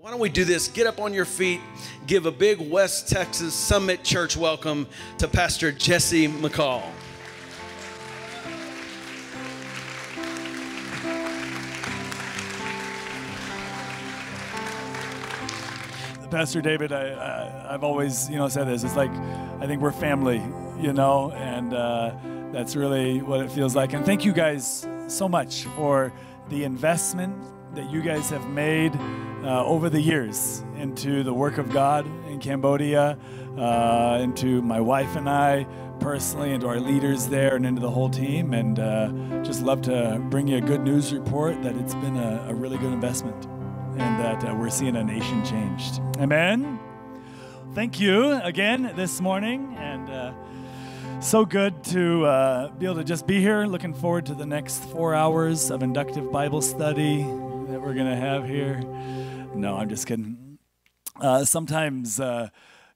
Why don't we do this? Get up on your feet, give a big West Texas Summit Church welcome to Pastor Jesse McCaul. Pastor David, I, I, have always, you know, said this. It's like I think we're family, you know, and uh, that's really what it feels like. And thank you guys so much for the investment that you guys have made uh, over the years into the work of God in Cambodia, uh, into my wife and I personally, into our leaders there, and into the whole team. And uh, just love to bring you a good news report that it's been a, a really good investment and that uh, we're seeing a nation changed. Amen. Thank you again this morning, and uh, so good to uh, be able to just be here. Looking forward to the next four hours of inductive Bible study that we're going to have here. No, I'm just kidding. Uh, sometimes uh,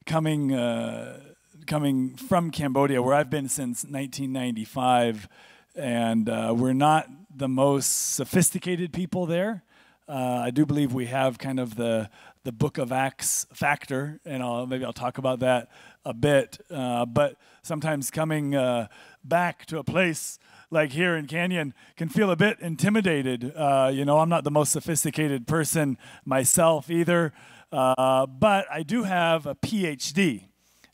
coming uh, coming from Cambodia, where I've been since 1995, and we're not the most sophisticated people there. Uh, I do believe we have kind of the the Book of Acts factor, and I'll, maybe I'll talk about that a bit. Uh, but sometimes coming uh, back to a place like here in Canyon can feel a bit intimidated. Uh, you know, I'm not the most sophisticated person myself either, uh, but I do have a PhD,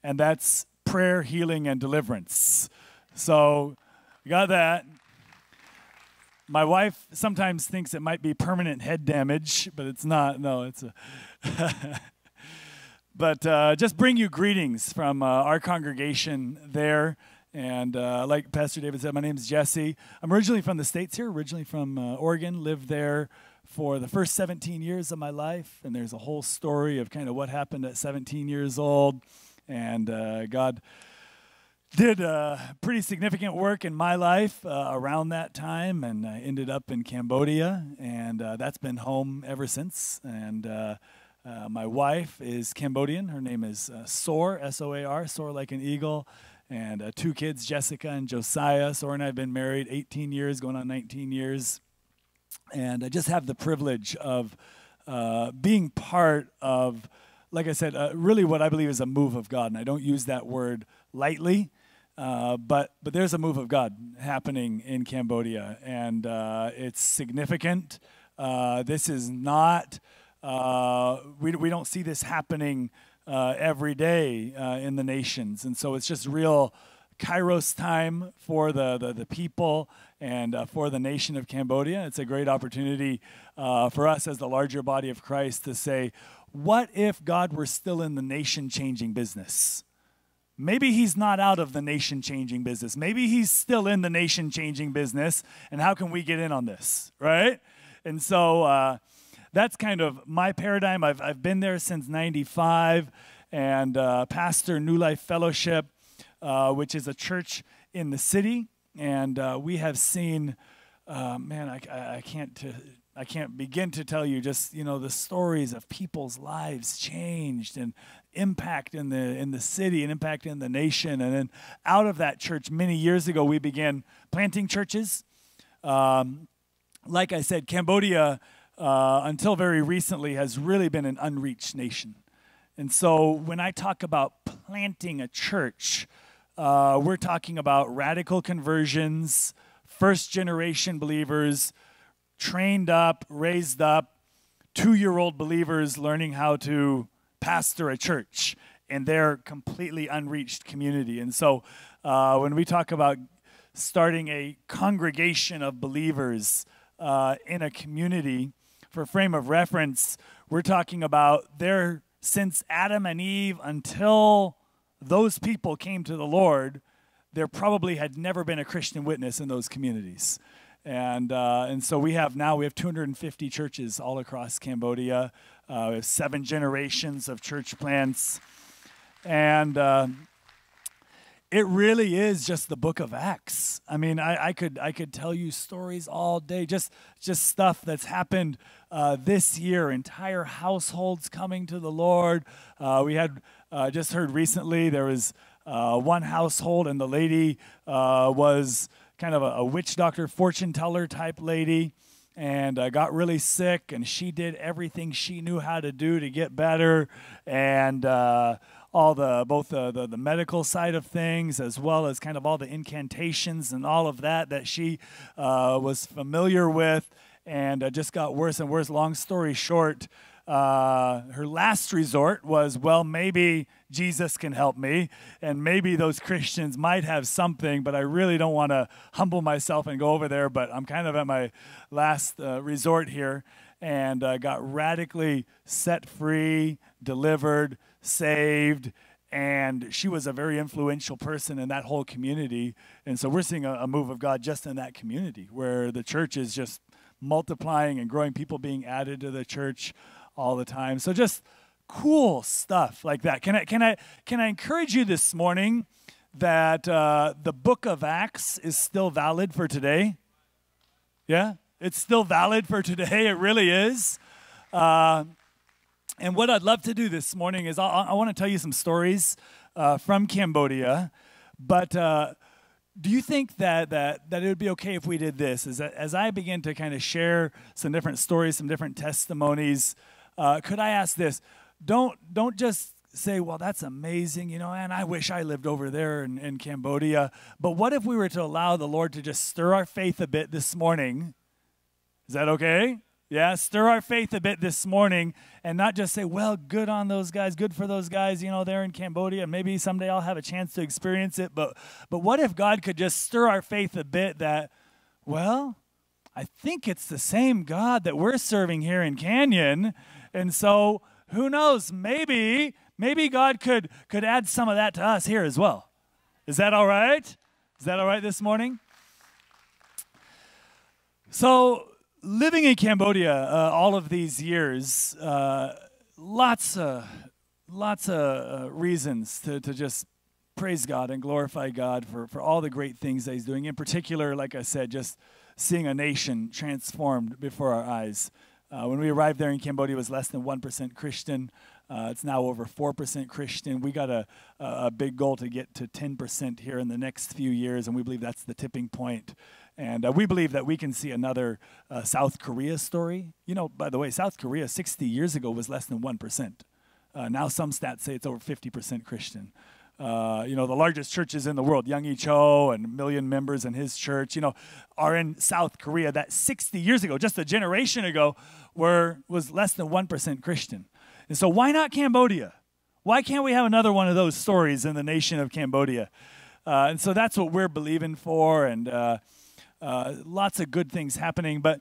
and that's prayer, healing, and deliverance. So, got that. My wife sometimes thinks it might be permanent head damage, but it's not. No, it's a. but uh, just bring you greetings from uh, our congregation there. And uh, like Pastor David said, my name is Jesse. I'm originally from the States here, originally from uh, Oregon, lived there for the first 17 years of my life. And there's a whole story of kind of what happened at 17 years old. And uh, God did uh, pretty significant work in my life uh, around that time, and I ended up in Cambodia, and uh, that's been home ever since. And my wife is Cambodian. Her name is Soar, S O A R, Soar like an eagle. And two kids, Jessica and Josiah. Soar and I have been married 18 years, going on 19 years. And I just have the privilege of being part of, like I said, really what I believe is a move of God. And I don't use that word lightly. Uh, but but there's a move of God happening in Cambodia, and uh, it's significant. Uh, this is not uh, we we don't see this happening uh, every day in the nations, and so it's just real Kairos time for the the, the people and for the nation of Cambodia. It's a great opportunity for us as the larger body of Christ to say, what if God were still in the nation changing business? maybe he's not out of the nation changing business. Maybe he's still in the nation changing business. And how can we get in on this, right? And so uh, that's kind of my paradigm. I've, I've been there since 95 and uh, pastor New Life Fellowship, uh, which is a church in the city. And uh, we have seen, uh, man, I, I can't. T- I can't begin to tell you just you know the stories of people's lives changed and impact in the in the city and impact in the nation. And then out of that church, many years ago, we began planting churches. Um, like I said, Cambodia, uh, until very recently, has really been an unreached nation. And so when I talk about planting a church, uh, we're talking about radical conversions, first generation believers, trained up, raised up, two year old believers learning how to pastor a church in their completely unreached community. And so uh, when we talk about starting a congregation of believers uh, in a community, for frame of reference, we're talking about there since Adam and Eve until those people came to the Lord, there probably had never been a Christian witness in those communities. And, uh, and so we have now, we have 250 churches all across Cambodia. Uh, we have seven generations of church plants. And uh, it really is just the book of Acts. I mean, I, I, could, I could tell you stories all day, just, just stuff that's happened uh, this year, entire households coming to the Lord. Uh, we had uh, just heard recently there was one household, and the lady was kind of a, a witch doctor, fortune teller type lady. and uh, got really sick, and she did everything she knew how to do to get better, and uh, all the both the, the, the medical side of things as well as kind of all the incantations and all of that that she uh, was familiar with, and uh, just got worse and worse. Long story short. Uh, her last resort was, well, maybe Jesus can help me, and maybe those Christians might have something, but I really don't want to humble myself and go over there. But I'm kind of at my last uh, resort here, and uh, got radically set free, delivered, saved, and she was a very influential person in that whole community. And so we're seeing a, a move of God just in that community, where the church is just multiplying and growing, people being added to the church all the time. So just cool stuff like that. Can I can I can I encourage you this morning that uh, the book of Acts is still valid for today? Yeah, it's still valid for today. It really is. Uh, and what I'd love to do this morning is I, I want to tell you some stories uh, from Cambodia, but uh, do you think that, that, that it would be okay if we did this? Is that as I begin to kind of share some different stories, some different testimonies, uh, could I ask this? Don't don't just say, well, that's amazing, you know, and I wish I lived over there in, in Cambodia. But what if we were to allow the Lord to just stir our faith a bit this morning? Is that okay? Yeah, stir our faith a bit this morning and not just say, well, good on those guys, good for those guys, you know, they're in Cambodia. Maybe someday I'll have a chance to experience it. But but what if God could just stir our faith a bit that, well, I think it's the same God that we're serving here in Canyon. And so who knows? Maybe, maybe God could could add some of that to us here as well. Is that all right? Is that all right this morning? So, living in Cambodia uh, all of these years, uh, lots of lots of uh, reasons to, to just praise God and glorify God for, for all the great things that He's doing. In particular, like I said, just seeing a nation transformed before our eyes. Uh, when we arrived there in Cambodia, it was less than 1% Christian. Uh, it's now over 4% Christian. We got a, a big goal to get to 10% here in the next few years, and we believe that's the tipping point. And uh, we believe that we can see another uh, South Korea story. You know, by the way, South Korea 60 years ago was less than 1%. Uh, now some stats say it's over 50% Christian. Uh, you know, the largest churches in the world, Young Cho and a million members in his church, you know, are in South Korea that 60 years ago, just a generation ago, were was less than 1% Christian. And so why not Cambodia? Why can't we have another one of those stories in the nation of Cambodia? Uh, and so that's what we're believing for, and uh, lots of good things happening. But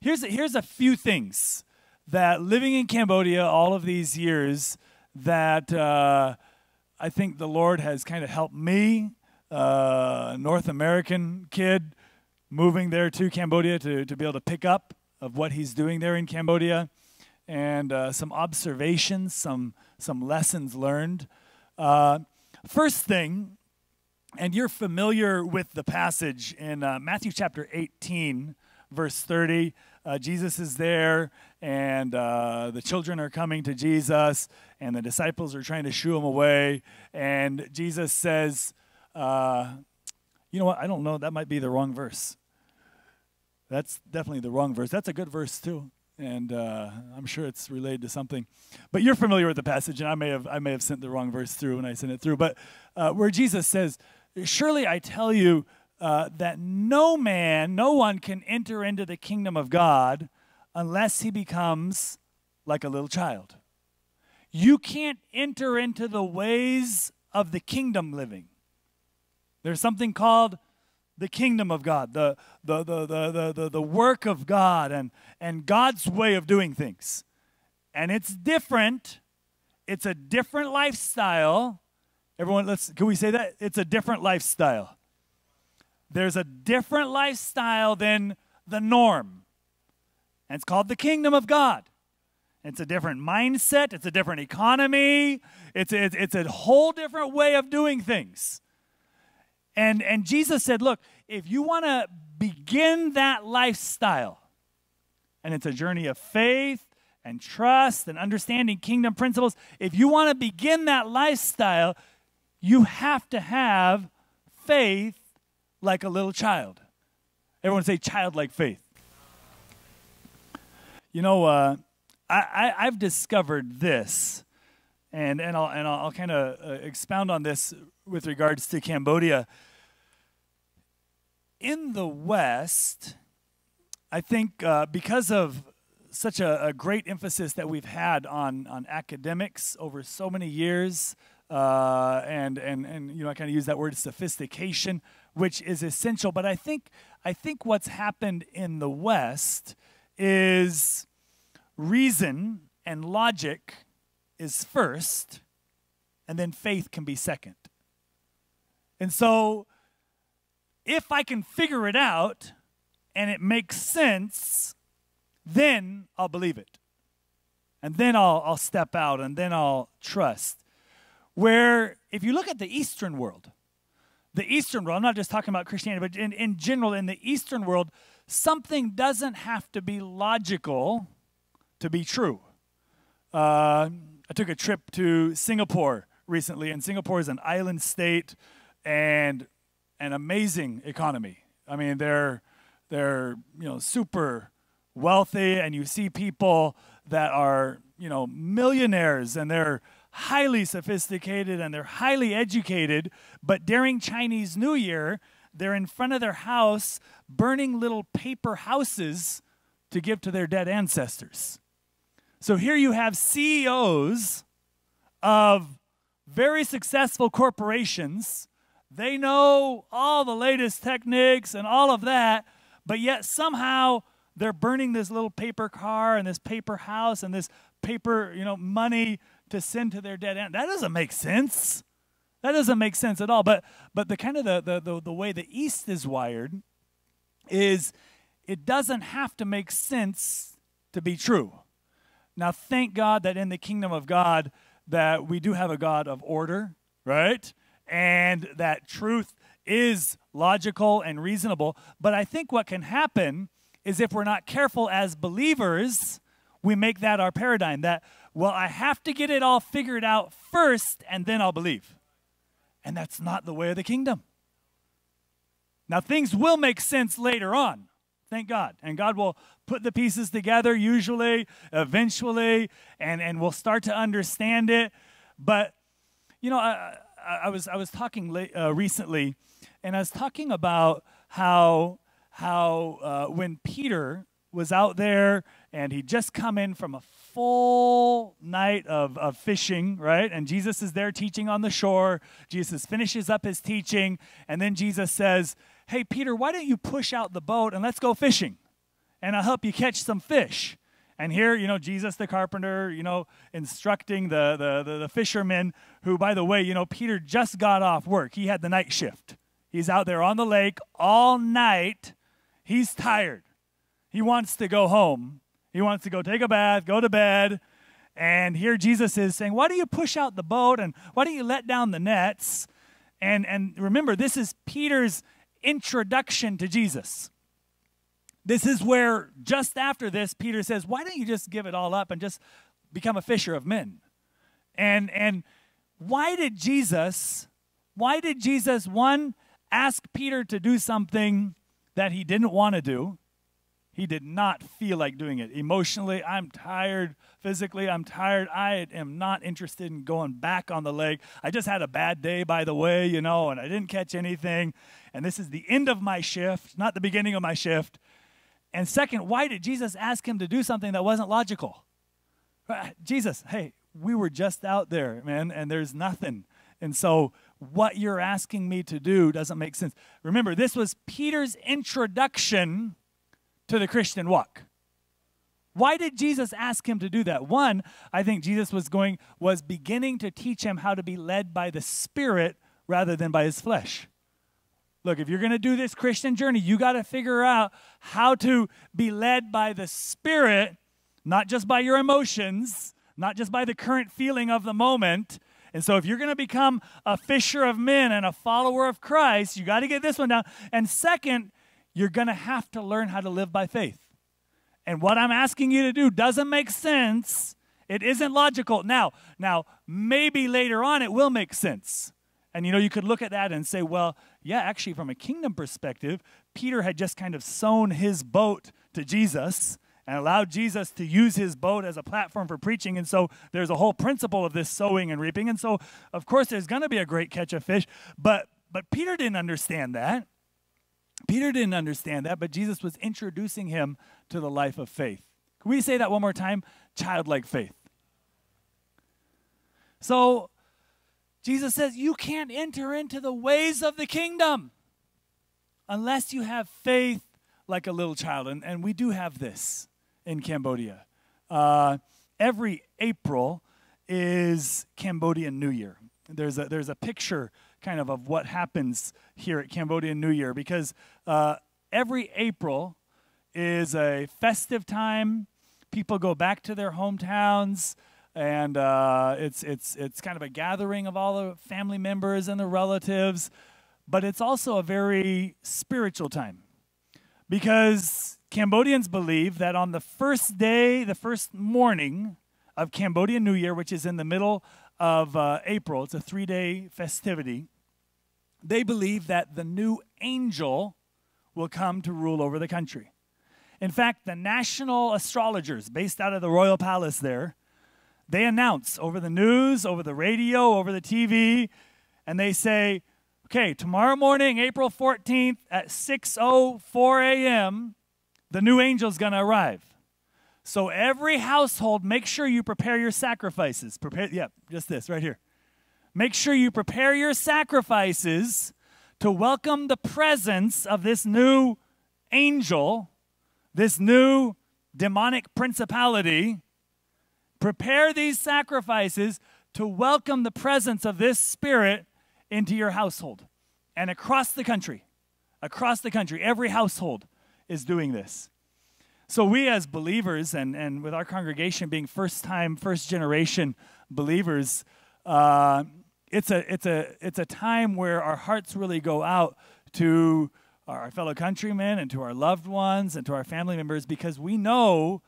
here's here's a few things that living in Cambodia all of these years that uh, I think the Lord has kind of helped me, uh, North American kid, moving there to Cambodia to, to be able to pick up of what he's doing there in Cambodia, and uh, some observations, some some lessons learned. Uh, first thing, and you're familiar with the passage in uh, Matthew chapter 18, verse 30. Uh, Jesus is there, and uh, the children are coming to Jesus, and the disciples are trying to shoo him away. And Jesus says, uh, You know what? I don't know. That might be the wrong verse. That's definitely the wrong verse. That's a good verse, too. And uh, I'm sure it's related to something. But you're familiar with the passage, and I may have, I may have sent the wrong verse through when I sent it through. But uh, where Jesus says, Surely I tell you, uh, that no man, no one can enter into the kingdom of God unless he becomes like a little child. You can't enter into the ways of the kingdom living. There's something called the kingdom of God, the, the, the, the, the, the, work of God, and, and God's way of doing things. And it's different. It's a different lifestyle. Everyone, let's, can we say that? It's a different lifestyle. There's a different lifestyle than the norm. And it's called the kingdom of God. It's a different mindset, it's a different economy, it's a, it's a whole different way of doing things. And, and Jesus said, Look, if you want to begin that lifestyle, and it's a journey of faith and trust and understanding kingdom principles, if you want to begin that lifestyle, you have to have faith like a little child. Everyone say childlike faith. You know, uh, I, I, have discovered this, and, and I'll, and I'll, I'll kind of uh, expound on this with regards to Cambodia. In the West, I think uh, because of such a, a, great emphasis that we've had on, on academics over so many years, uh, and, and, and, you know, I kind of use that word sophistication, which is essential. But I think, I think what's happened in the West is reason and logic is first, and then faith can be second. And so, if I can figure it out, and it makes sense, then I'll believe it. And then I'll, I'll step out and then I'll trust. Where, if you look at the Eastern world, the Eastern world, I'm not just talking about Christianity, but in, in general, in the Eastern world, something doesn't have to be logical to be true. Uh, I took a trip to Singapore recently, and Singapore is an island state and an amazing economy. I mean, they're they're you know super wealthy and you see people that are you know millionaires and they're highly sophisticated and they're highly educated but during chinese new year they're in front of their house burning little paper houses to give to their dead ancestors. So here you have ceos of very successful corporations. They know all the latest techniques and all of that but yet somehow they're burning this little paper car and this paper house and this paper, you know, money to send to their dead end. That doesn't make sense. That doesn't make sense at all. But but the kind of the, the, the, the way the East is wired is it doesn't have to make sense to be true. Now thank God that in the kingdom of God that we do have a God of order, right? And that truth is logical and reasonable. But I think what can happen is if we're not careful as believers, we make that our paradigm that, well, I have to get it all figured out first and then I'll believe. And that's not the way of the kingdom. Now, things will make sense later on, thank God. And God will put the pieces together, usually, eventually, and, and we'll start to understand it. But, you know, I, I, was, I was talking late, uh, recently and I was talking about how how uh, when Peter was out there and he'd just come in from a full night of, of fishing, right? And Jesus is there teaching on the shore. Jesus finishes up his teaching, and then Jesus says, Hey, Peter, why don't you push out the boat and let's go fishing? And I'll help you catch some fish. And here, you know, Jesus the carpenter, you know, instructing the, the, the, the fishermen who, by the way, you know, Peter just got off work. He had the night shift. He's out there on the lake all night. He's tired. He wants to go home. He wants to go take a bath, go to bed. And here Jesus is saying, Why do you push out the boat and why don't you let down the nets? And, and remember, this is Peter's introduction to Jesus. This is where, just after this, Peter says, Why don't you just give it all up and just become a fisher of men? And, and why did Jesus, why did Jesus, one, ask Peter to do something that he didn't want to do. He did not feel like doing it. Emotionally, I'm tired. Physically, I'm tired. I am not interested in going back on the lake. I just had a bad day, by the way, you know, and I didn't catch anything. And this is the end of my shift, not the beginning of my shift. And second, why did Jesus ask him to do something that wasn't logical? Uh, Jesus, hey, we were just out there, man, and there's nothing. And so what you're asking me to do doesn't make sense. Remember, this was Peter's introduction to the Christian walk. Why did Jesus ask him to do that? One, I think Jesus was going was beginning to teach him how to be led by the Spirit rather than by his flesh. Look, if you're going to do this Christian journey, you got to figure out how to be led by the Spirit, not just by your emotions, not just by the current feeling of the moment, and so, if you're going to become a fisher of men and a follower of Christ, you got to get this one down. And second, you're going to have to learn how to live by faith. And what I'm asking you to do doesn't make sense. It isn't logical. Now, now maybe later on it will make sense. And you know, you could look at that and say, well, yeah, actually, from a kingdom perspective, Peter had just kind of sown his boat to Jesus, and allowed Jesus to use his boat as a platform for preaching. And so there's a whole principle of this sowing and reaping. And so, of course, there's going to be a great catch of fish. But, but Peter didn't understand that. Peter didn't understand that, but Jesus was introducing him to the life of faith. Can we say that one more time? Childlike faith. So Jesus says, You can't enter into the ways of the kingdom unless you have faith like a little child. And, and we do have this in Cambodia. Uh, every April is Cambodian New Year. There's a, there's a picture kind of of what happens here at Cambodian New Year because uh, every April is a festive time. People go back to their hometowns, and uh, it's it's it's kind of a gathering of all the family members and the relatives, but it's also a very spiritual time because Cambodians believe that on the first day, the first morning of Cambodian New Year, which is in the middle of uh, April, it's a three day festivity, they believe that the new angel will come to rule over the country. In fact, the national astrologers based out of the royal palace there, they announce over the news, over the radio, over the TV, and they say, okay, tomorrow morning, April 14th at 6:04 a.m., the new angel's going to arrive. So every household, make sure you prepare your sacrifices. Prepare, yeah, just this right here. Make sure you prepare your sacrifices to welcome the presence of this new angel, this new demonic principality. Prepare these sacrifices to welcome the presence of this spirit into your household. And across the country, across the country, every household is doing this. So, we as believers, and, and with our congregation being first time, first generation believers, uh, it's a it's a it's a time where our hearts really go out to our fellow countrymen and to our loved ones and to our family members because we know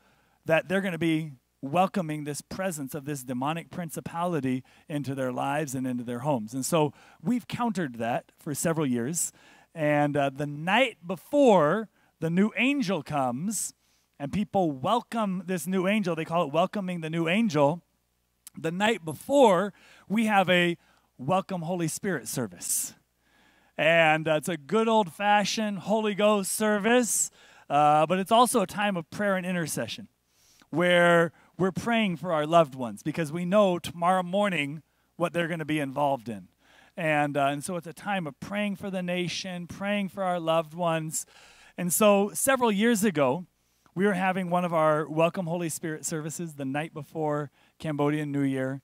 that they're going to be welcoming this presence of this demonic principality into their lives and into their homes. And so we've countered that for several years. And uh, the night before the new angel comes and people welcome this new angel, they call it welcoming the new angel. The night before, we have a welcome Holy Spirit service. And uh, it's a good old fashioned Holy Ghost service, uh, but it's also a time of prayer and intercession where we're praying for our loved ones because we know tomorrow morning what they're going to be involved in. And, uh, and so it's a time of praying for the nation, praying for our loved ones. And so several years ago, we were having one of our Welcome Holy Spirit services the night before Cambodian New Year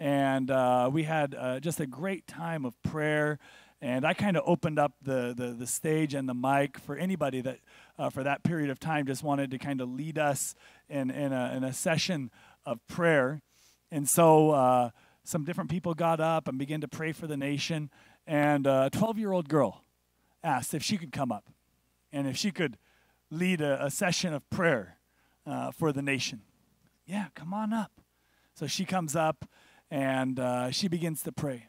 and uh, we had uh, just a great time of prayer. And I kind of opened up the, the, the stage and the mic for anybody that, uh, for that period of time, just wanted to kind of lead us in, in, a, in a session of prayer. And so uh, some different people got up and began to pray for the nation. And a 12 year old girl asked if she could come up and if she could lead a, a session of prayer uh, for the nation. Yeah, come on up. So she comes up and uh, she begins to pray.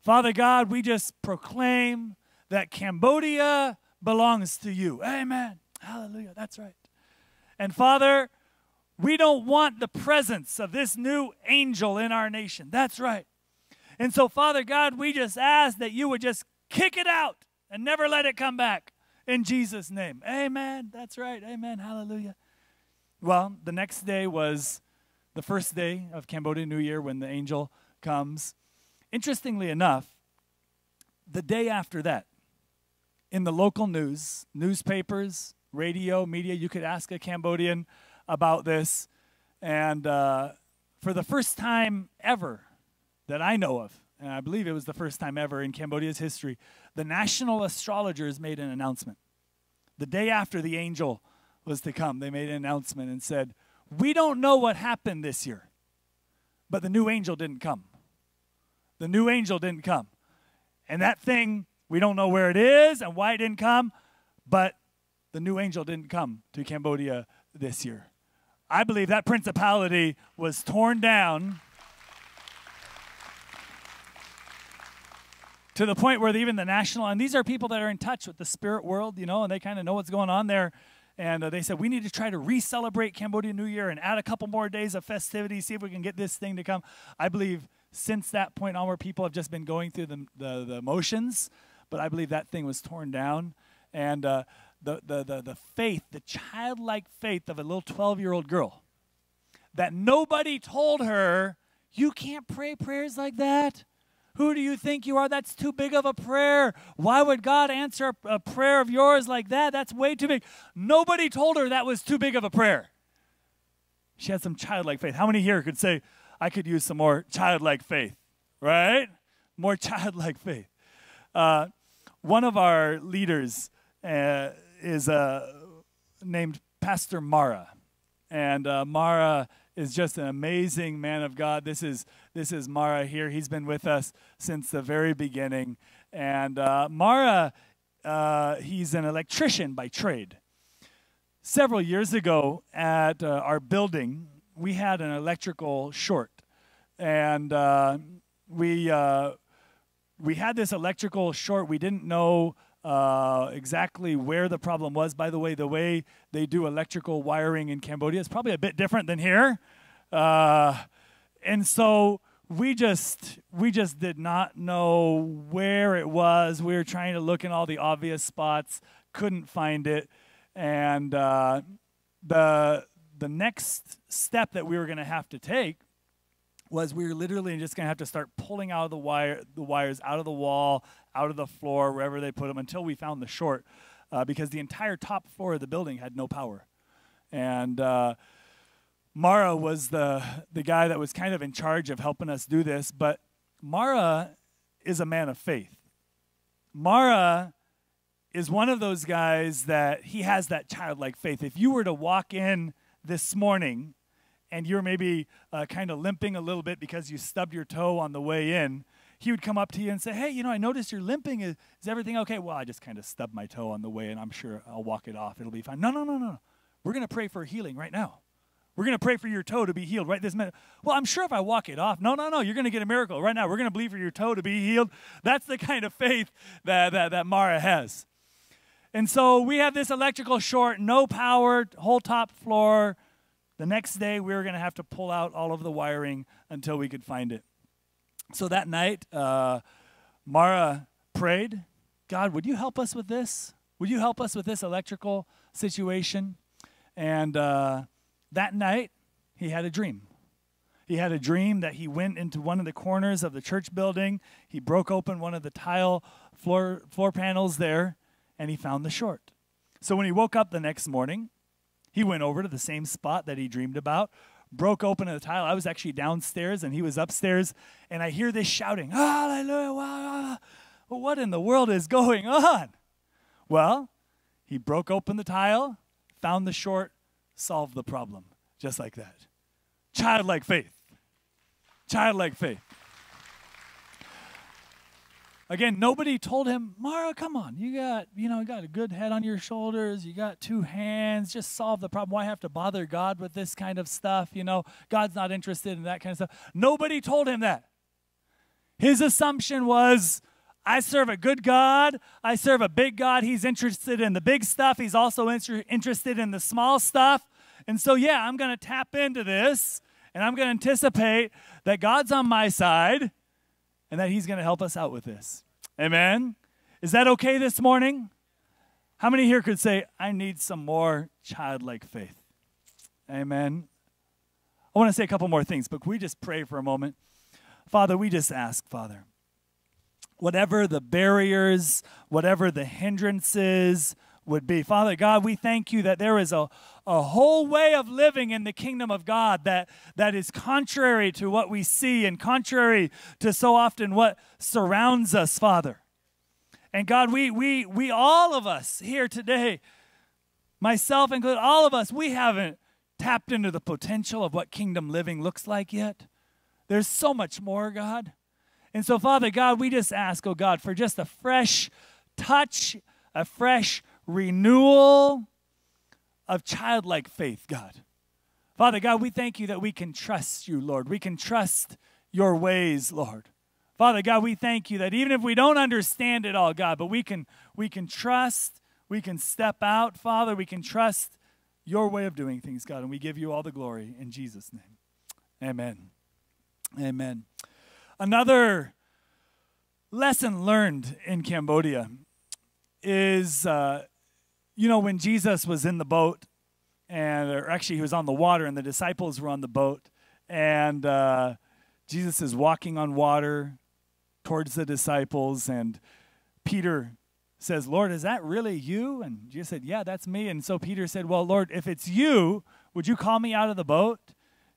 Father God, we just proclaim that Cambodia belongs to you. Amen. Hallelujah. That's right. And Father, we don't want the presence of this new angel in our nation. That's right. And so, Father God, we just ask that you would just kick it out and never let it come back in Jesus' name. Amen. That's right. Amen. Hallelujah. Well, the next day was the first day of Cambodia New Year when the angel comes. Interestingly enough, the day after that, in the local news, newspapers, radio, media, you could ask a Cambodian about this. And uh, for the first time ever that I know of, and I believe it was the first time ever in Cambodia's history, the national astrologers made an announcement. The day after the angel was to come, they made an announcement and said, we don't know what happened this year, but the new angel didn't come. The new angel didn't come. And that thing, we don't know where it is and why it didn't come, but the new angel didn't come to Cambodia this year. I believe that principality was torn down to the point where even the national, and these are people that are in touch with the spirit world, you know, and they kind of know what's going on there and uh, they said we need to try to re-celebrate Cambodia New Year and add a couple more days of festivities, see if we can get this thing to come. I believe since that point on where people have just been going through the the, the motions, but I believe that thing was torn down, and uh, the, the the the faith, the childlike faith of a little twelve year old girl, that nobody told her you can't pray prayers like that. Who do you think you are? That's too big of a prayer. Why would God answer a prayer of yours like that? That's way too big. Nobody told her that was too big of a prayer. She had some childlike faith. How many here could say, I could use some more childlike faith? Right? More childlike faith. Uh, one of our leaders uh, is uh, named Pastor Mara. And uh, Mara is just an amazing man of God. This is this is Mara here. He's been with us since the very beginning, and uh, Mara, uh, he's an electrician by trade. Several years ago, at uh, our building, we had an electrical short, and uh, we uh, we had this electrical short. We didn't know uh, exactly where the problem was. By the way, the way they do electrical wiring in Cambodia is probably a bit different than here. Uh, and so we just we just did not know where it was. We were trying to look in all the obvious spots, couldn't find it, and uh, the the next step that we were going to have to take was we were literally just going to have to start pulling out of the wire the wires out of the wall, out of the floor, wherever they put them, until we found the short, uh, because the entire top floor of the building had no power, and. Uh, Mara was the, the guy that was kind of in charge of helping us do this, but Mara is a man of faith. Mara is one of those guys that he has that childlike faith. If you were to walk in this morning and you're maybe uh, kind of limping a little bit because you stubbed your toe on the way in, he would come up to you and say, Hey, you know, I noticed you're limping. Is, is everything okay? Well, I just kind of stubbed my toe on the way and I'm sure I'll walk it off. It'll be fine. No, no, no, no. We're going to pray for healing right now. We're going to pray for your toe to be healed right this minute. Well, I'm sure if I walk it off, no, no, no, you're going to get a miracle right now. We're going to believe for your toe to be healed. That's the kind of faith that, that, that Mara has. And so we have this electrical short, no power, whole top floor. The next day, we were going to have to pull out all of the wiring until we could find it. So that night, uh, Mara prayed, God, would you help us with this? Would you help us with this electrical situation? And uh, that night, he had a dream. He had a dream that he went into one of the corners of the church building. He broke open one of the tile floor, floor panels there, and he found the short. So when he woke up the next morning, he went over to the same spot that he dreamed about, broke open the tile. I was actually downstairs and he was upstairs, and I hear this shouting, Hallelujah! what in the world is going on? Well, he broke open the tile, found the short, solved the problem just like that. Childlike faith. Childlike faith. Again, nobody told him, Mara, come on. You got, you know, you got a good head on your shoulders. You got two hands. Just solve the problem. Why have to bother God with this kind of stuff? You know, God's not interested in that kind of stuff. Nobody told him that. His assumption was, I serve a good God. I serve a big God. He's interested in the big stuff. He's also inter- interested in the small stuff. And so, yeah, I'm going to tap into this and I'm going to anticipate that God's on my side and that He's going to help us out with this. Amen? Is that okay this morning? How many here could say, I need some more childlike faith? Amen. I want to say a couple more things, but we just pray for a moment? Father, we just ask, Father, whatever the barriers, whatever the hindrances would be. Father God, we thank you that there is a, a whole way of living in the kingdom of God that, that is contrary to what we see and contrary to so often what surrounds us, Father. And God, we, we, we all of us here today, myself included, all of us, we haven't tapped into the potential of what kingdom living looks like yet. There's so much more, God. And so, Father God, we just ask, oh God, for just a fresh touch, a fresh renewal of childlike faith, God. Father God, we thank you that we can trust you, Lord. We can trust your ways, Lord. Father God, we thank you that even if we don't understand it all, God, but we can we can trust, We can step out, Father. We can trust your way of doing things, God. And we give you all the glory in Jesus' name. Amen. Amen. Another lesson learned in Cambodia is, uh, you know, when Jesus was in the boat, and or actually he was on the water, and the disciples were on the boat, and uh, Jesus is walking on water towards the disciples, and Peter says, Lord, is that really you? And Jesus said, Yeah, that's me. And so Peter said, Well, Lord, if it's you, would you call me out of the boat?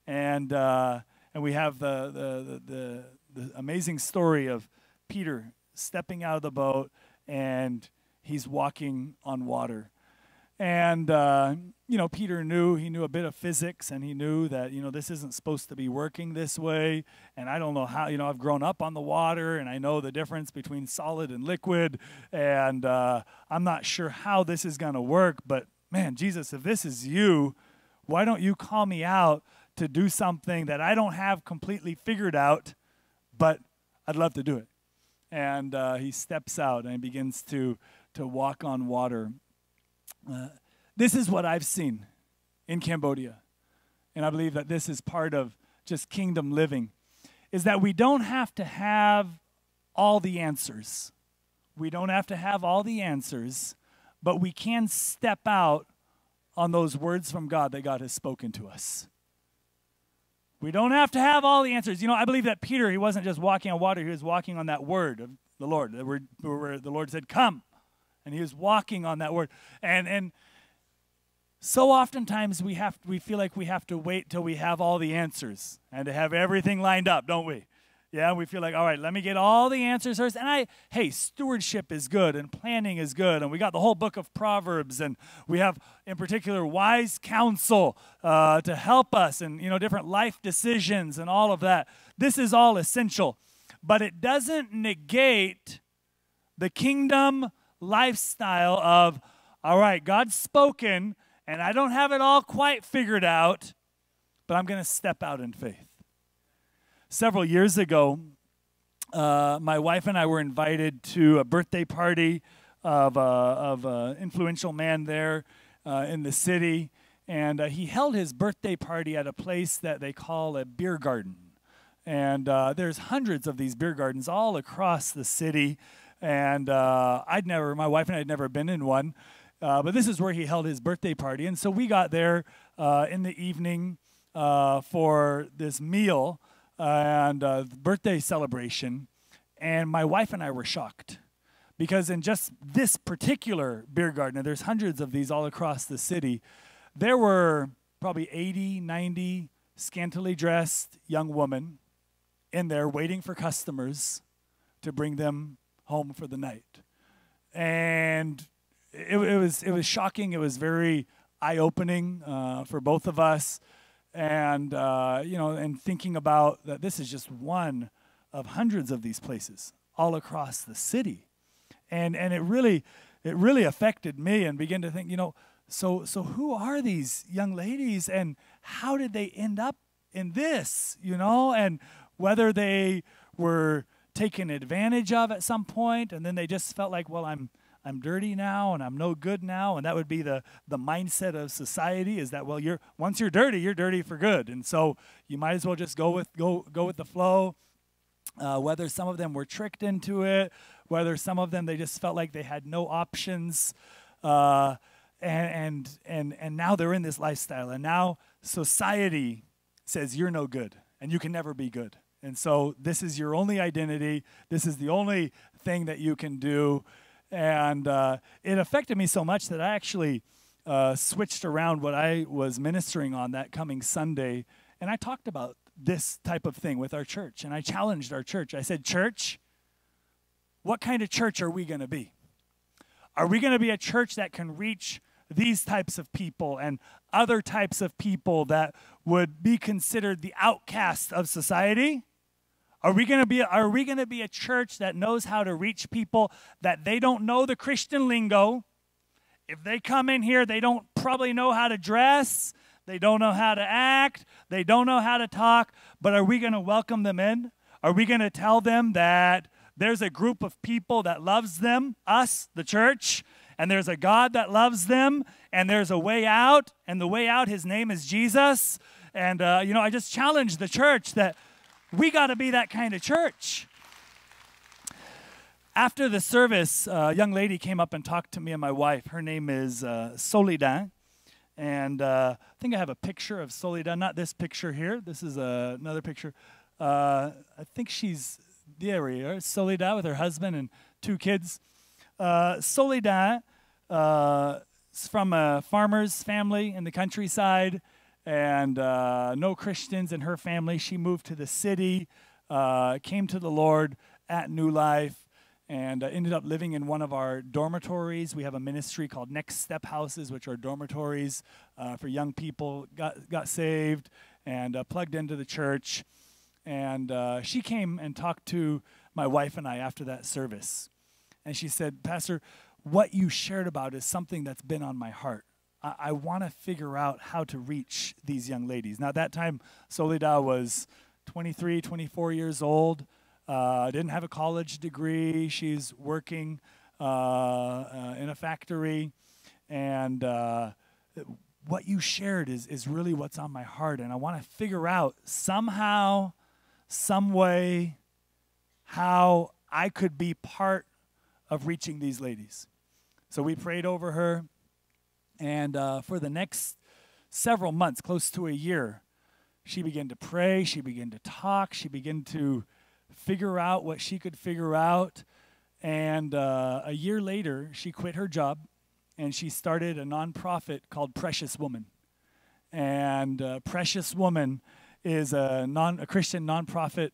And uh, and we have the, the the, the the amazing story of Peter stepping out of the boat and he's walking on water. And, uh, you know, Peter knew, he knew a bit of physics and he knew that, you know, this isn't supposed to be working this way. And I don't know how, you know, I've grown up on the water and I know the difference between solid and liquid. And uh, I'm not sure how this is going to work. But man, Jesus, if this is you, why don't you call me out to do something that I don't have completely figured out, but I'd love to do it? And uh, he steps out and begins to, to walk on water. Uh, this is what I've seen in Cambodia. And I believe that this is part of just kingdom living is that we don't have to have all the answers. We don't have to have all the answers, but we can step out on those words from God that God has spoken to us. We don't have to have all the answers. You know, I believe that Peter, he wasn't just walking on water, he was walking on that word of the Lord, where the Lord said, Come and he was walking on that word. And and so oftentimes we have we feel like we have to wait till we have all the answers and to have everything lined up don't we? Yeah we feel like all right let me get all the answers first. And i hey stewardship is good and planning is good. And we got the whole book of proverbs. And we have in particular wise counsel uh, to help us and you know different life decisions and all of that. This is all essential. But it doesn't negate the kingdom lifestyle of, all right, God's spoken, and I don't have it all quite figured out, but I'm going to step out in faith. Several years ago, uh, my wife and I were invited to a birthday party of, uh, an influential man there uh, in the city. And uh, he held his birthday party at a place that they call a beer garden. And uh, there's hundreds of these beer gardens all across the city and uh, I'd never, my wife and I had never been in one. Uh, but this is where he held his birthday party, and so we got there uh, in the evening uh, for this meal and uh, birthday celebration, and my wife and I were shocked because in just this particular beer garden, and there's hundreds of these all across the city, there were probably 80, 90 scantily dressed young women in there waiting for customers to bring them home for the night. And it, it was it was shocking. It was very eye opening uh, for both of us, and uh, you know, and thinking about that this is just one of hundreds of these places all across the city, and and it really it really affected me, and began to think, you know, so so who are these young ladies, and how did they end up in this, you know, and whether they were taken advantage of at some point and then they just felt like well i'm i'm dirty now and i'm no good now and that would be the the mindset of society is that well you're once you're dirty you're dirty for good. And so you might as well just go with go go with the flow. Uh, whether some of them were tricked into it whether some of them they just felt like they had no options uh, and and and and now they're in this lifestyle. And now society says you're no good and you can never be good and so this is your only identity. This is the only thing that you can do. And uh, it affected me so much that I actually uh, switched around what I was ministering on that coming Sunday. And I talked about this type of thing with our church. And I challenged our church. I said, Church, what kind of church are we going to be? Are we going to be a church that can reach these types of people and other types of people that would be considered the outcasts of society? Are we going to be are we going to be a church that knows how to reach people that they don't know the Christian lingo? If they come in here, they don't probably know how to dress, they don't know how to act, they don't know how to talk, but are we going to welcome them in? Are we going to tell them that there's a group of people that loves them, us, the church, and there's a God that loves them, and there's a way out, and the way out, his name is Jesus. And, uh, you know, I just challenge the church that we got to be that kind of church. After the service, a young lady came up and talked to me and my wife. Her name is uh, Soledad. And uh, I think I have a picture of Soledad, not this picture here. This is uh, another picture. Uh, I think she's there we are, Soledad with her husband and two kids. Uh, Soledad uh, is from a farmer's family in the countryside, and uh, no Christians in her family. She moved to the city, uh, came to the Lord at New Life, and uh, ended up living in one of our dormitories. We have a ministry called Next Step Houses, which are dormitories uh, for young people. Got got saved and plugged into the church. And uh, she came and talked to my wife and I after that service. And she said, Pastor, what you shared about is something that's been on my heart. I, I want to figure out how to reach these young ladies. Now, at that time, Soledad was 23, 24 years old, uh, didn't have a college degree. She's working uh, uh in a factory. And uh, what you shared is, is really what's on my heart. And I want to figure out somehow some way how I could be part of reaching these ladies. So we prayed over her, and uh, for the next several months, close to a year, she began to pray, she began to talk, she began to figure out what she could figure out. And uh, a year later, she quit her job and she started a nonprofit called Precious Woman. And uh, Precious Woman is a, non, a Christian nonprofit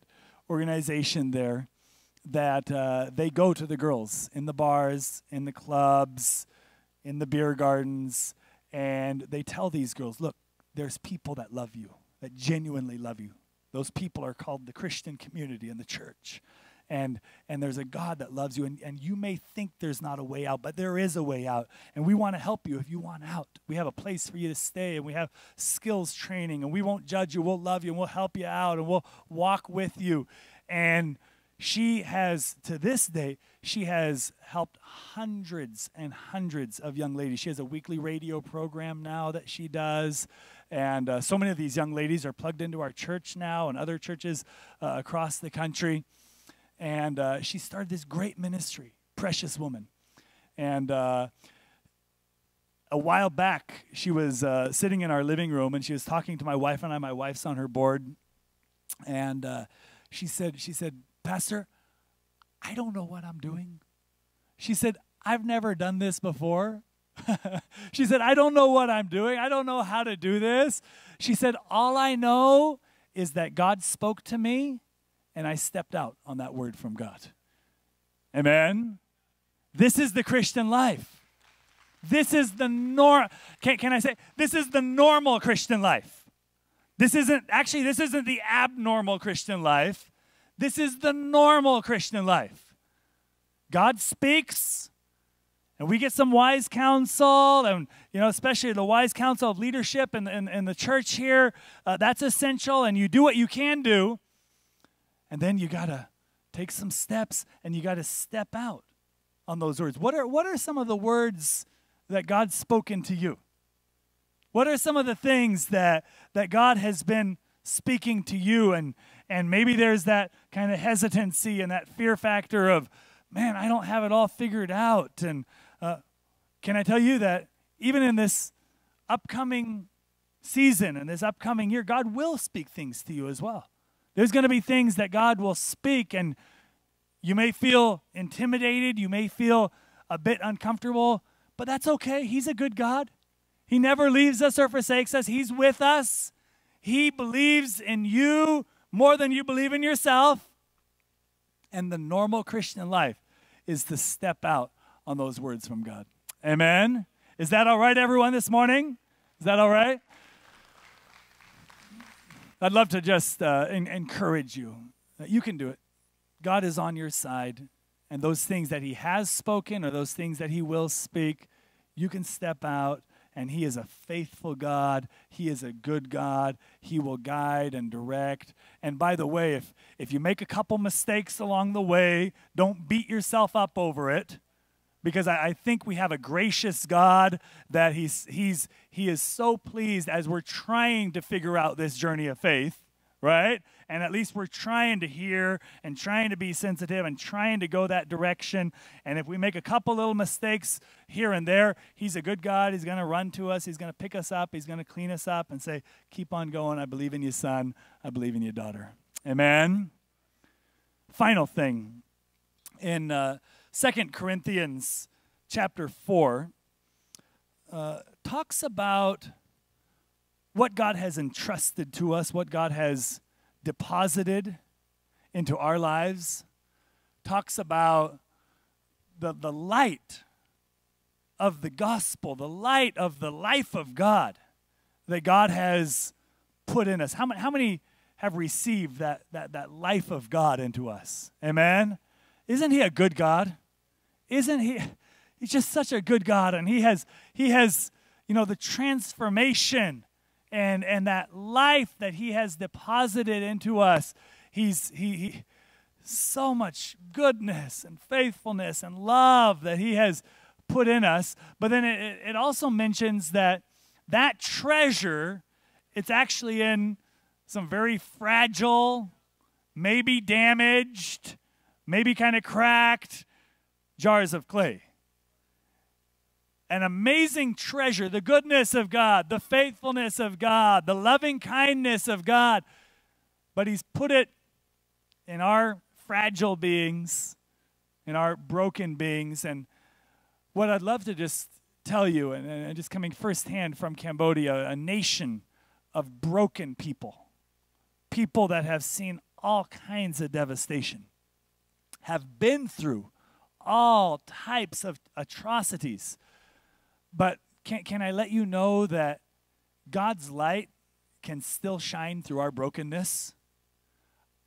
organization there that uh, they go to the girls in the bars, in the clubs, in the beer gardens, and they tell these girls, look, there's people that love you, that genuinely love you. Those people are called the Christian community in the church. And and there's a God that loves you and, and you may think there's not a way out but there is a way out. And we want to help you if you want out. We have a place for you to stay and we have skills training and we won't judge you. We'll love you and we'll help you out and we'll walk with you. And she has to this day she has helped hundreds and hundreds of young ladies she has a weekly radio program now that she does and uh, so many of these young ladies are plugged into our church now and other churches uh, across the country and uh, she started this great ministry, Precious Woman. And uh, a while back, she was uh, sitting in our living room and she was talking to my wife and I. My wife's on her board, and uh, she said, "She said, Pastor, I don't know what I'm doing." She said, "I've never done this before." she said, "I don't know what I'm doing. I don't know how to do this." She said, "All I know is that God spoke to me." and I stepped out on that word from God. Amen. This is the Christian life. This is the norm. Can, can I say this is the normal Christian life? This isn't actually this isn't the abnormal Christian life. This is the normal Christian life. God speaks, and we get some wise counsel, and you know, especially the wise counsel of leadership in, in, in the church here. Uh, that's essential, and you do what you can do. And then you got to take some steps and you got to step out on those words. What are, what are some of the words that God's spoken to you? What are some of the things that, that God has been speaking to you? And, and maybe there's that kind of hesitancy and that fear factor of, man, I don't have it all figured out. And uh, can I tell you that even in this upcoming season and this upcoming year, God will speak things to you as well. There's going to be things that God will speak, and you may feel intimidated. You may feel a bit uncomfortable, but that's okay. He's a good God. He never leaves us or forsakes us, He's with us. He believes in you more than you believe in yourself. And the normal Christian life is to step out on those words from God. Amen. Is that all right, everyone, this morning? Is that all right? I'd love to just uh, in, encourage you. that You can do it. God is on your side. And those things that He has spoken or those things that He will speak, you can step out. And He is a faithful God. He is a good God. He will guide and direct. And by the way, if, if you make a couple mistakes along the way, don't beat yourself up over it. because I, I, think we have a gracious God that he's, he's, He is so pleased as we're trying to figure out this journey of faith, right? And at least we're trying to hear and trying to be sensitive and trying to go that direction. And if we make a couple little mistakes here and there, He's a good God. He's going to run to us, He's going to pick us up, He's going to clean us up and say, Keep on going. I believe in you, son. I believe in you, daughter. Amen. Final thing in. Uh, Second Corinthians chapter 4 uh, talks about what God has entrusted to us, what God has deposited into our lives, talks about the, the light of the gospel, the light of the life of God that God has put in us. How many, how many have received that, that, that life of God into us? Amen? Isn't He a good God? Isn't he? He's just such a good God, and he has he has you know the transformation and and that life that he has deposited into us. He's he, he so much goodness and faithfulness and love that he has put in us. But then it, it also mentions that that treasure, it's actually in some very fragile, maybe damaged, maybe kind of cracked, jars of clay. An amazing treasure, the goodness of God, the faithfulness of God, the loving kindness of God. But He's put it in our fragile beings, in our broken beings. And what I'd love to just tell you, and, and just coming firsthand from Cambodia, a nation of broken people, people that have seen all kinds of devastation, have been through all types of atrocities. But can, can I let you know that God's light can still shine through our brokenness?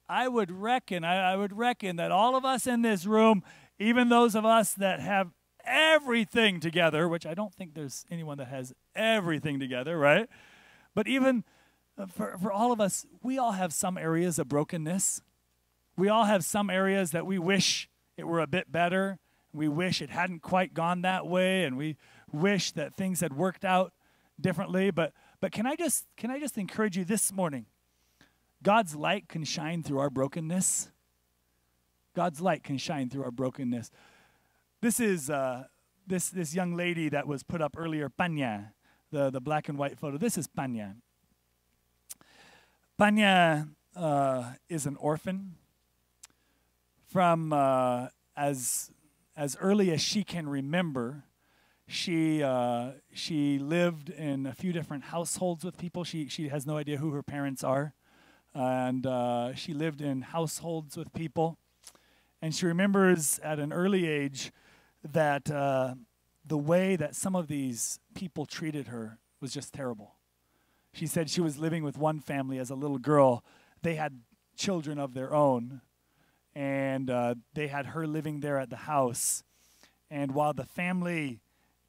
I would reckon, I, I would reckon that all of us in this room, even those of us that have everything together, which I don't think there's anyone that has everything together, right? But even uh, for, for all of us, we all have some areas of brokenness. We all have some areas that we wish it were a bit better. We wish it hadn't quite gone that way, and we wish that things had worked out differently. But but can I just can I just encourage you this morning? God's light can shine through our brokenness. God's light can shine through our brokenness. This is uh, this this young lady that was put up earlier, Panya, the the black and white photo. This is Panya. Panya uh, is an orphan from uh, as as early as she can remember. She uh, she lived in a few different households with people. She she has no idea who her parents are, and uh, she lived in households with people, and she remembers at an early age that uh, the way that some of these people treated her was just terrible. She said she was living with one family as a little girl. They had children of their own, and uh, they had her living there at the house. And while the family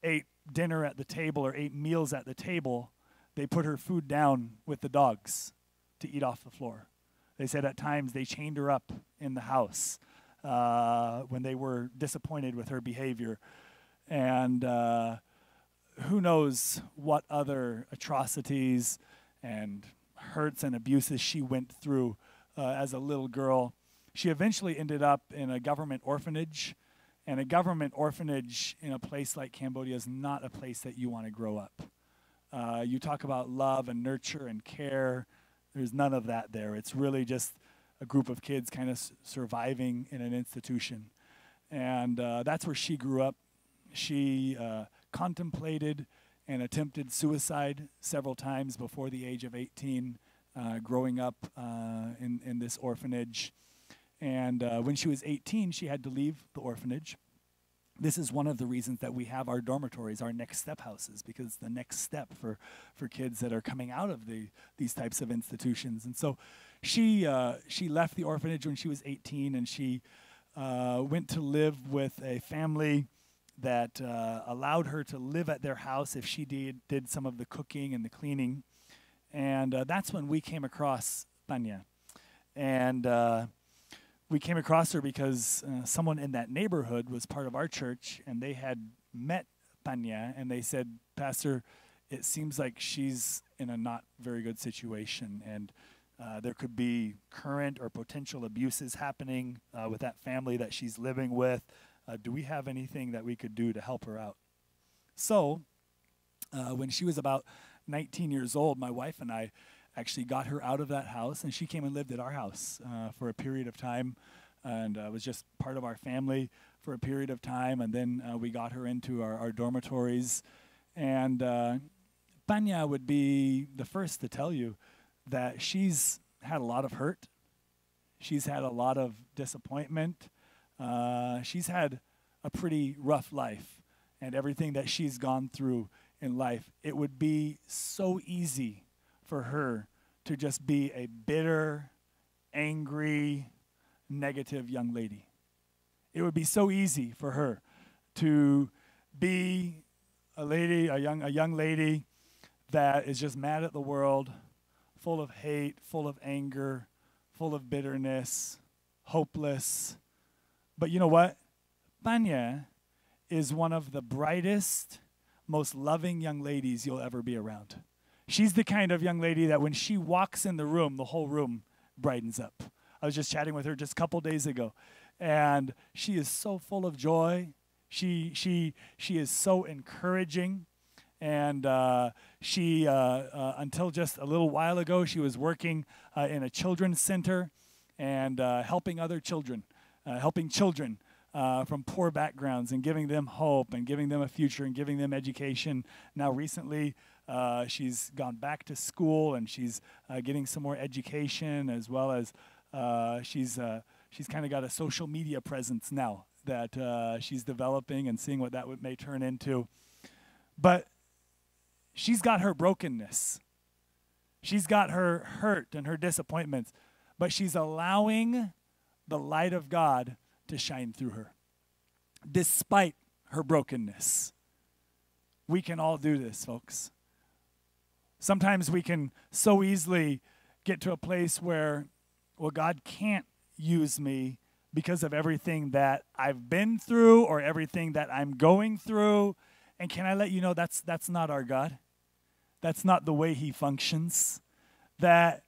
ate dinner at the table or ate meals at the table, they put her food down with the dogs to eat off the floor. They said at times they chained her up in the house uh, when they were disappointed with her behavior. And uh, who knows what other atrocities and hurts and abuses she went through uh, as a little girl. She eventually ended up in a government orphanage, and a government orphanage in a place like Cambodia is not a place that you want to grow up. Uh, you talk about love and nurture and care. There's none of that there. It's really just a group of kids kind of surviving in an institution. And uh, that's where she grew up. She uh, contemplated and attempted suicide several times before the age of 18, uh, growing up uh, in, in this orphanage. And uh, when she was 18, she had to leave the orphanage. This is one of the reasons that we have our dormitories, our next step houses, because the next step for, for kids that are coming out of the, these types of institutions. And so she, uh, she left the orphanage when she was 18 and she uh, went to live with a family that uh, allowed her to live at their house if she did, did some of the cooking and the cleaning. And uh, that's when we came across Panya. And uh, we came across her because uh, someone in that neighborhood was part of our church, and they had met Panya, and they said, Pastor, it seems like she's in a not very good situation, and uh, there could be current or potential abuses happening uh, with that family that she's living with. Uh, do we have anything that we could do to help her out? So, uh, when she was about 19 years old, my wife and I actually got her out of that house, and she came and lived at our house uh, for a period of time, and uh, was just part of our family for a period of time. And then uh, we got her into our, our dormitories, and uh, Panya would be the first to tell you that she's had a lot of hurt, she's had a lot of disappointment, uh, she's had a pretty rough life, and everything that she's gone through in life. It would be so easy for her to just be a bitter, angry, negative young lady. It would be so easy for her to be a lady, a young, a young lady that is just mad at the world, full of hate, full of anger, full of bitterness, hopeless. But you know what? Panya is one of the brightest, most loving young ladies you'll ever be around. She's the kind of young lady that when she walks in the room, the whole room brightens up. I was just chatting with her just a couple days ago, and she is so full of joy. She she she is so encouraging, and uh, she uh, uh, until just a little while ago she was working uh, in a children's center and uh, helping other children, uh, helping children uh, from poor backgrounds and giving them hope and giving them a future and giving them education. Now, recently, uh, she's gone back to school and she's uh, getting some more education as well as uh, she's, uh, she's kind of got a social media presence now that uh, she's developing and seeing what that may turn into. But she's got her brokenness. She's got her hurt and her disappointments, but she's allowing the light of God to shine through her. Despite her brokenness, we can all do this, folks. Sometimes we can so easily get to a place where, well, God can't use me because of everything that I've been through or everything that I'm going through. And can I let you know that's that's not our God? That's not the way he functions. That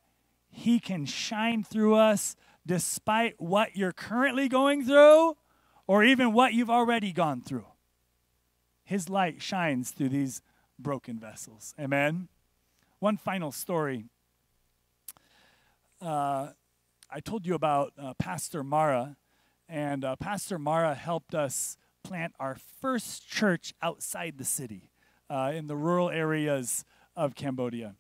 he can shine through us despite what you're currently going through or even what you've already gone through. His light shines through these broken vessels. Amen. One final story. Uh, I told you about uh, Pastor Mara, and uh, Pastor Mara helped us plant our first church outside the city uh, in the rural areas of Cambodia.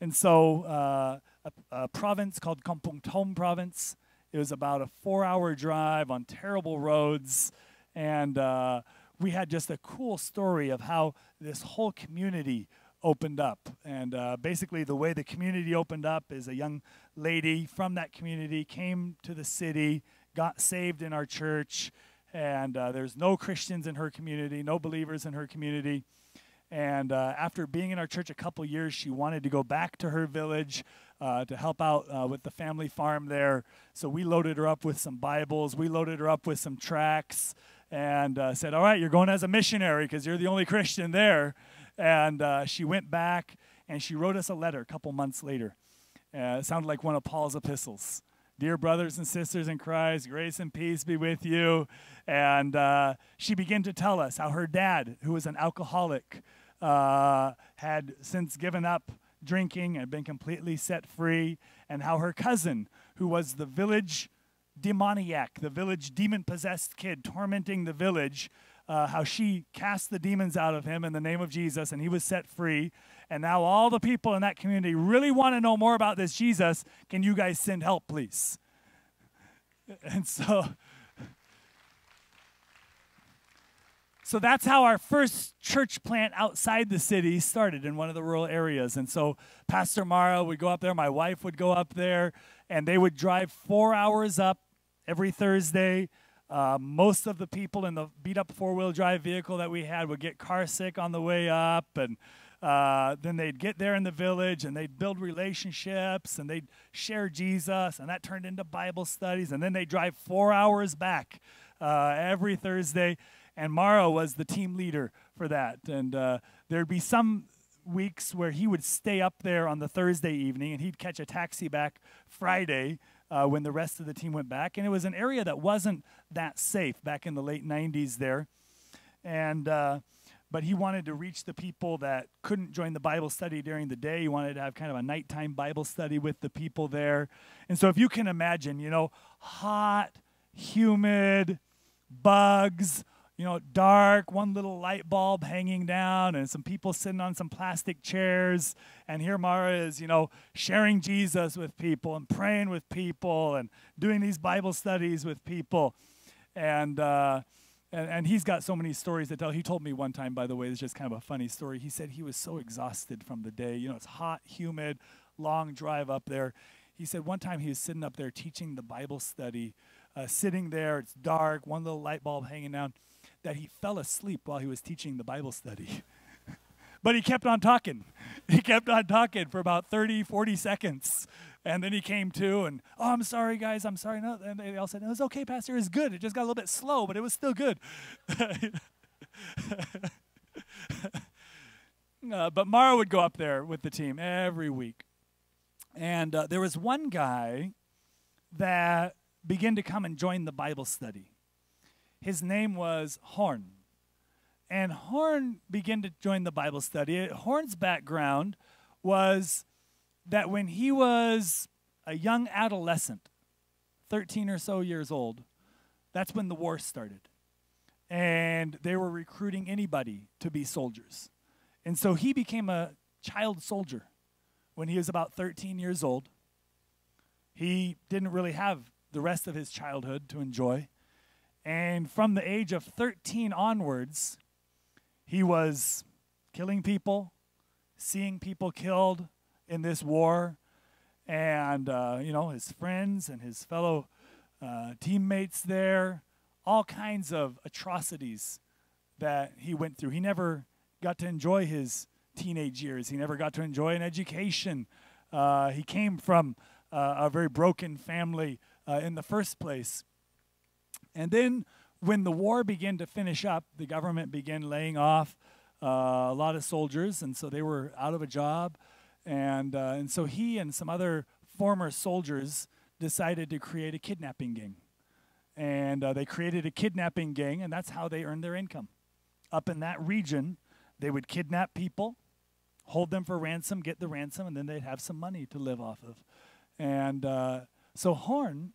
And so, uh, a, a, province called Kampong Thom province it was about a four hour drive on terrible roads. And uh, we had just a cool story of how this whole community opened up. And uh, basically, the way the community opened up is a young lady from that community came to the city, got saved in our church, and uh, there's no Christians in her community, no believers in her community. And uh, after being in our church a couple years, she wanted to go back to her village uh, to help out uh, with the family farm there. So we loaded her up with some Bibles, we loaded her up with some tracts, and uh, said, All right, you're going as a missionary because you're the only Christian there. And uh, she went back and she wrote us a letter a couple months later. Uh, it sounded like one of Paul's epistles. Dear brothers and sisters in Christ, grace and peace be with you. And uh, she began to tell us how her dad, who was an alcoholic, uh, had since given up drinking and been completely set free, and how her cousin, who was the village demoniac, the village demon possessed kid tormenting the village, uh, how she cast the demons out of him in the name of Jesus and he was set free. And now all the people in that community really want to know more about this Jesus. Can you guys send help, please? And so So that's how our first church plant outside the city started in one of the rural areas. And so Pastor Mara would go up there, my wife would go up there, and they would drive four hours up every Thursday. Uh, most of the people in the beat up four wheel drive vehicle that we had would get car sick on the way up. And uh, then they'd get there in the village and they'd build relationships and they'd share Jesus, and that turned into Bible studies. And then they'd drive four hours back uh, every Thursday. And Mara was the team leader for that. And uh, there'd be some weeks where he would stay up there on the Thursday evening and he'd catch a taxi back Friday uh, when the rest of the team went back. And it was an area that wasn't that safe back in the late 90s there. And, uh, but he wanted to reach the people that couldn't join the Bible study during the day. He wanted to have kind of a nighttime Bible study with the people there. And so, if you can imagine, you know, hot, humid, bugs, you know, dark, one little light bulb hanging down, and some people sitting on some plastic chairs. And here Mara is, you know, sharing Jesus with people and praying with people and doing these Bible studies with people. And, uh, and, and he's got so many stories to tell. He told me one time, by the way, it's just kind of a funny story. He said he was so exhausted from the day. You know, it's hot, humid, long drive up there. He said one time he was sitting up there teaching the Bible study, uh, sitting there, it's dark, one little light bulb hanging down that he fell asleep while he was teaching the Bible study. but he kept on talking. He kept on talking for about 30, 40 seconds. And then he came to and, oh, I'm sorry, guys, I'm sorry. No, and they all said, it was okay, Pastor, it was good. It just got a little bit slow, but it was still good. uh, but Mara would go up there with the team every week. And uh, there was one guy that began to come and join the Bible study. His name was Horn. And Horn began to join the Bible study. Horn's background was that when he was a young adolescent, 13 or so years old, that's when the war started. And they were recruiting anybody to be soldiers. And so he became a child soldier when he was about 13 years old. He didn't really have the rest of his childhood to enjoy. And from the age of 13 onwards, he was killing people, seeing people killed in this war, and, uh, you know, his friends and his fellow uh, teammates there, all kinds of atrocities that he went through. He never got to enjoy his teenage years, he never got to enjoy an education. Uh, he came from uh, a very broken family uh, in the first place. And then when the war began to finish up, the government began laying off uh, a lot of soldiers, and so they were out of a job. And, uh, and so he and some other former soldiers decided to create a kidnapping gang. And uh, they created a kidnapping gang, and that's how they earned their income. Up in that region, they would kidnap people, hold them for ransom, get the ransom, and then they'd have some money to live off of. And uh, so Horn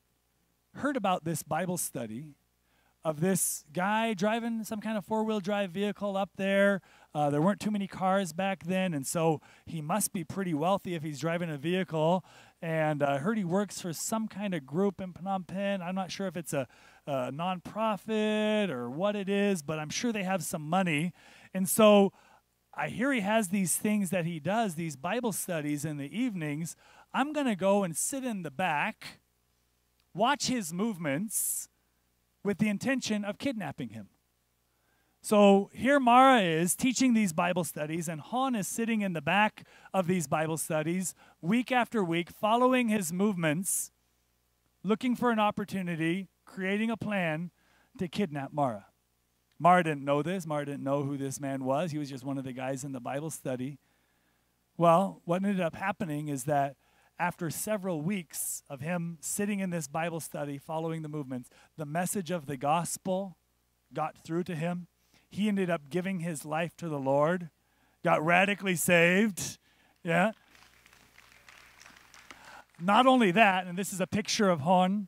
heard about this Bible study of this guy driving some kind of four wheel drive vehicle up there. Uh, there weren't too many cars back then, and so he must be pretty wealthy if he's driving a vehicle. And I uh, heard he works for some kind of group in Phnom Penh. I'm not sure if it's a, a nonprofit or what it is, but I'm sure they have some money. And so I hear he has these things that he does, these Bible studies in the evenings. I'm going to go and sit in the back watch his movements with the intention of kidnapping him. So here Mara is teaching these Bible studies, and Horn is sitting in the back of these Bible studies week after week, following his movements, looking for an opportunity, creating a plan to kidnap Mara. Mara didn't know this. Mara didn't know who this man was. He was just one of the guys in the Bible study. Well, what ended up happening is that after several weeks of him sitting in this Bible study, following the movements, the message of the gospel got through to him. He ended up giving his life to the Lord, got radically saved. Yeah. Not only that, and this is a picture of Horn.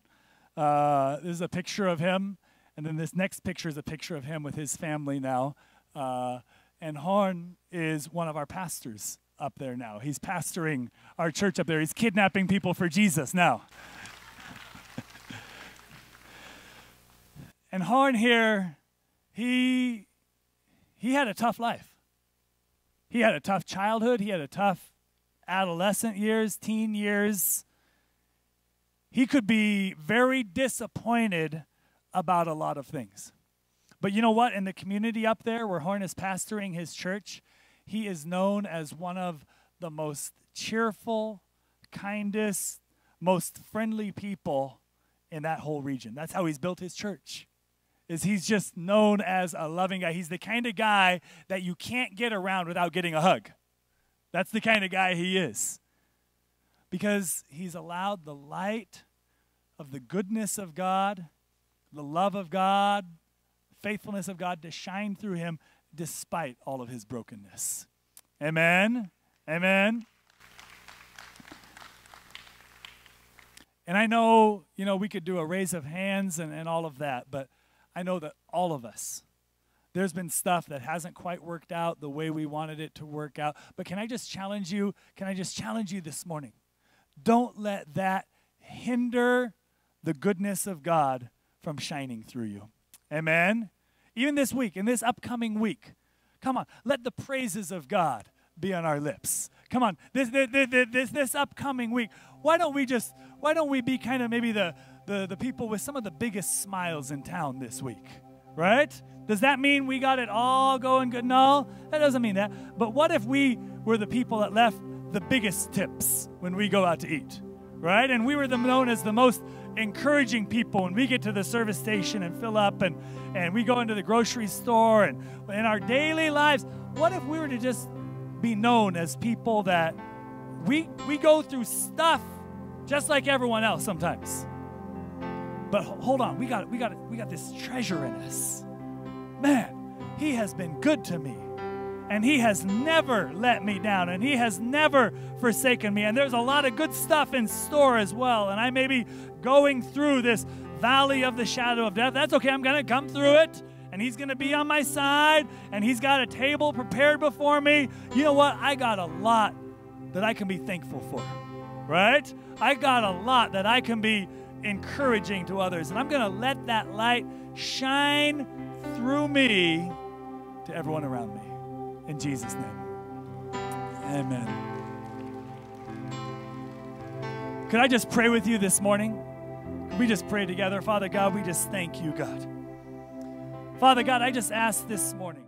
Uh, this is a picture of him. And then this next picture is a picture of him with his family now. Uh, and Horn is one of our pastors up there now. He's pastoring our church up there. He's kidnapping people for Jesus now. and Horn here, he he had a tough life. He had a tough childhood, he had a tough adolescent years, teen years. He could be very disappointed about a lot of things. But you know what? In the community up there where Horn is pastoring his church, he is known as one of the most cheerful, kindest, most friendly people in that whole region. That's how he's built his church. Is he's just known as a loving guy. He's the kind of guy that you can't get around without getting a hug. That's the kind of guy he is. Because he's allowed the light of the goodness of God, the love of God, faithfulness of God to shine through him despite all of his brokenness. Amen. Amen. And I know, you know, we could do a raise of hands and, and all of that, but I know that all of us, there's been stuff that hasn't quite worked out the way we wanted it to work out. But can I just challenge you? Can I just challenge you this morning? Don't let that hinder the goodness of God from shining through you. Amen. Even this week, in this upcoming week, come on, let the praises of God be on our lips. Come on, this this this, this upcoming week, why don't we just why don't we be kind of maybe the, the the people with some of the biggest smiles in town this week, right? Does that mean we got it all going good? No, that doesn't mean that. But what if we were the people that left the biggest tips when we go out to eat, right? And we were the, known as the most encouraging people when we get to the service station and fill up and, and we go into the grocery store and in our daily lives. What if we were to just be known as people that we, we go through stuff just like everyone else sometimes? But hold on, we got we got we got this treasure in us man, he has been good to me. And he has never let me down, and he has never forsaken me. And there's a lot of good stuff in store as well. And I may be going through this valley of the shadow of death. That's okay, I'm to come through it and he's to be on my side and he's got a table prepared before me. You know what? I got a lot that I can be thankful for, right? I got a lot that I can be encouraging to others. And I'm to let that light shine through me to everyone around me. In Jesus' name. Amen. Could I just pray with you this morning? We just pray together? Father God, we just thank you, God. Father God, I just ask this morning.